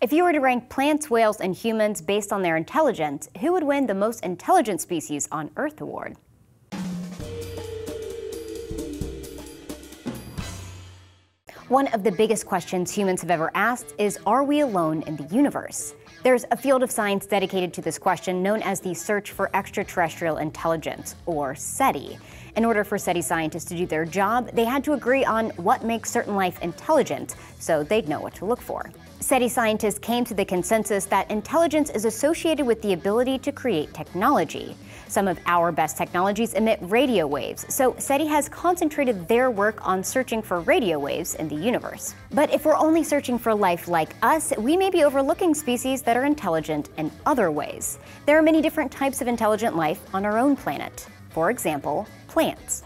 If you were to rank plants, whales, and humans based on their intelligence, who would win the Most Intelligent Species on Earth award? One of the biggest questions humans have ever asked is Are we alone in the universe? There's a field of science dedicated to this question known as the Search for Extraterrestrial Intelligence, or SETI. In order for SETI scientists to do their job, they had to agree on what makes certain life intelligent so they'd know what to look for. SETI scientists came to the consensus that intelligence is associated with the ability to create technology. Some of our best technologies emit radio waves, so SETI has concentrated their work on searching for radio waves in the universe. But if we're only searching for life like us, we may be overlooking species that are intelligent in other ways. There are many different types of intelligent life on our own planet. For example, plants.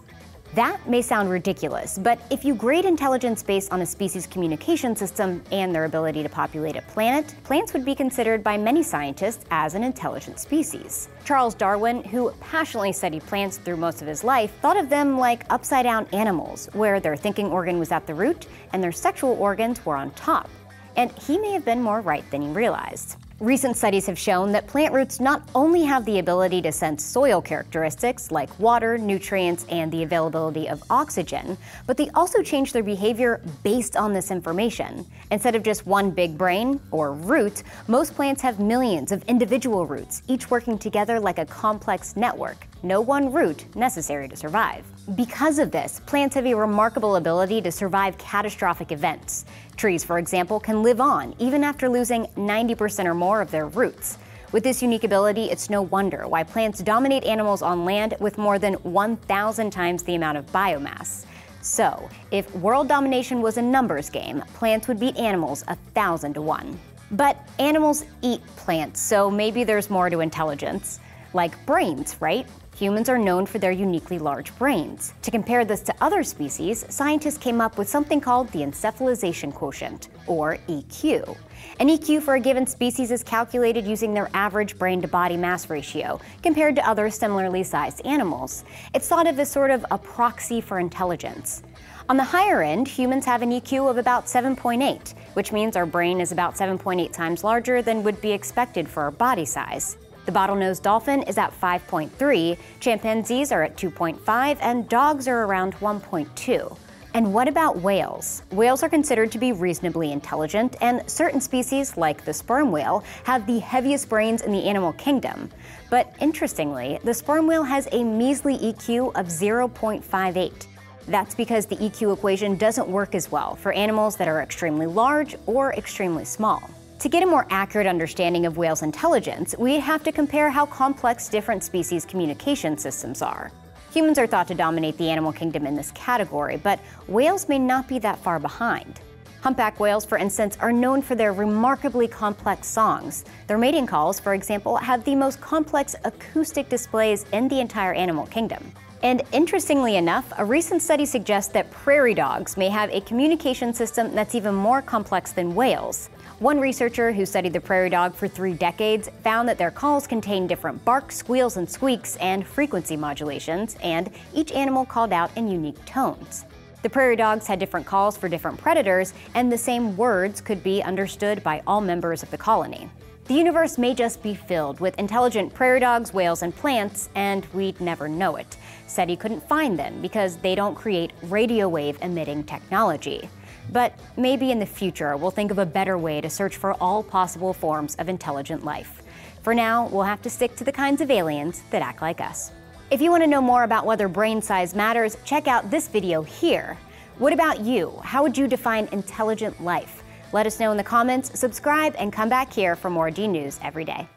That may sound ridiculous, but if you grade intelligence based on a species' communication system and their ability to populate a planet, plants would be considered by many scientists as an intelligent species. Charles Darwin, who passionately studied plants through most of his life, thought of them like upside down animals, where their thinking organ was at the root and their sexual organs were on top. And he may have been more right than he realized. Recent studies have shown that plant roots not only have the ability to sense soil characteristics like water, nutrients, and the availability of oxygen, but they also change their behavior based on this information. Instead of just one big brain, or root, most plants have millions of individual roots, each working together like a complex network. No one root necessary to survive. Because of this, plants have a remarkable ability to survive catastrophic events. Trees, for example, can live on even after losing 90% or more of their roots. With this unique ability, it's no wonder why plants dominate animals on land with more than 1,000 times the amount of biomass. So, if world domination was a numbers game, plants would beat animals a thousand to one. But animals eat plants, so maybe there's more to intelligence. Like brains, right? Humans are known for their uniquely large brains. To compare this to other species, scientists came up with something called the encephalization quotient, or EQ. An EQ for a given species is calculated using their average brain to body mass ratio, compared to other similarly sized animals. It's thought of as sort of a proxy for intelligence. On the higher end, humans have an EQ of about 7.8, which means our brain is about 7.8 times larger than would be expected for our body size. The bottlenose dolphin is at 5.3, chimpanzees are at 2.5, and dogs are around 1.2. And what about whales? Whales are considered to be reasonably intelligent, and certain species, like the sperm whale, have the heaviest brains in the animal kingdom. But interestingly, the sperm whale has a measly EQ of 0.58. That's because the EQ equation doesn't work as well for animals that are extremely large or extremely small. To get a more accurate understanding of whales' intelligence, we'd have to compare how complex different species' communication systems are. Humans are thought to dominate the animal kingdom in this category, but whales may not be that far behind. Humpback whales, for instance, are known for their remarkably complex songs. Their mating calls, for example, have the most complex acoustic displays in the entire animal kingdom. And interestingly enough, a recent study suggests that prairie dogs may have a communication system that's even more complex than whales. One researcher who studied the prairie dog for three decades found that their calls contain different barks, squeals, and squeaks, and frequency modulations, and each animal called out in unique tones. The prairie dogs had different calls for different predators, and the same words could be understood by all members of the colony. The universe may just be filled with intelligent prairie dogs, whales, and plants, and we'd never know it. SETI couldn't find them because they don't create radio wave emitting technology. But maybe in the future, we'll think of a better way to search for all possible forms of intelligent life. For now, we'll have to stick to the kinds of aliens that act like us. If you want to know more about whether brain size matters, check out this video here. What about you? How would you define intelligent life? Let us know in the comments, subscribe, and come back here for more DNews every day.